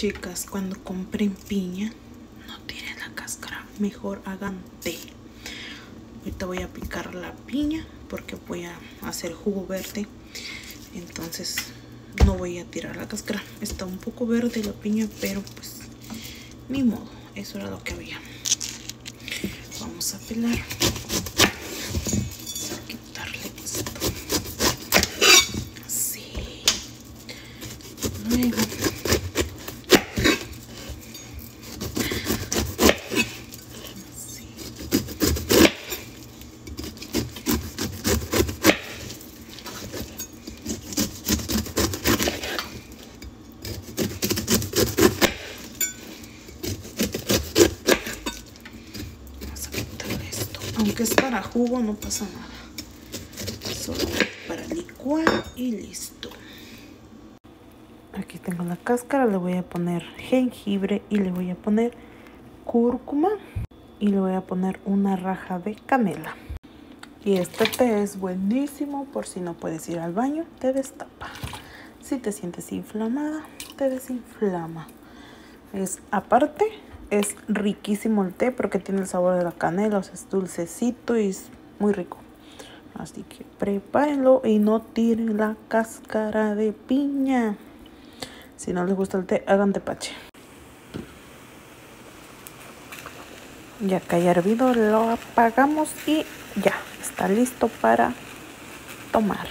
Chicas, cuando compren piña, no tiren la cáscara, mejor hagan té. Ahorita voy a picar la piña porque voy a hacer jugo verde. Entonces no voy a tirar la cáscara. Está un poco verde la piña, pero pues ni modo. Eso era lo que había. Vamos a pelar. Vamos a quitarle esto. Así. Luego. Así. Vamos a quitarle esto. Aunque es para jugo, no pasa nada. Solo para licuar y listo. Aquí tengo la cáscara, le voy a poner jengibre y le voy a poner cúrcuma y le voy a poner una raja de canela. Y este té es buenísimo por si no puedes ir al baño, te destapa. Si te sientes inflamada, te desinflama. Es aparte, es riquísimo el té porque tiene el sabor de la canela, es dulcecito y es muy rico. Así que prepárenlo y no tiren la cáscara de piña. Si no les gusta el té, hagan tepache. Ya que haya hervido, lo apagamos y ya está listo para tomar.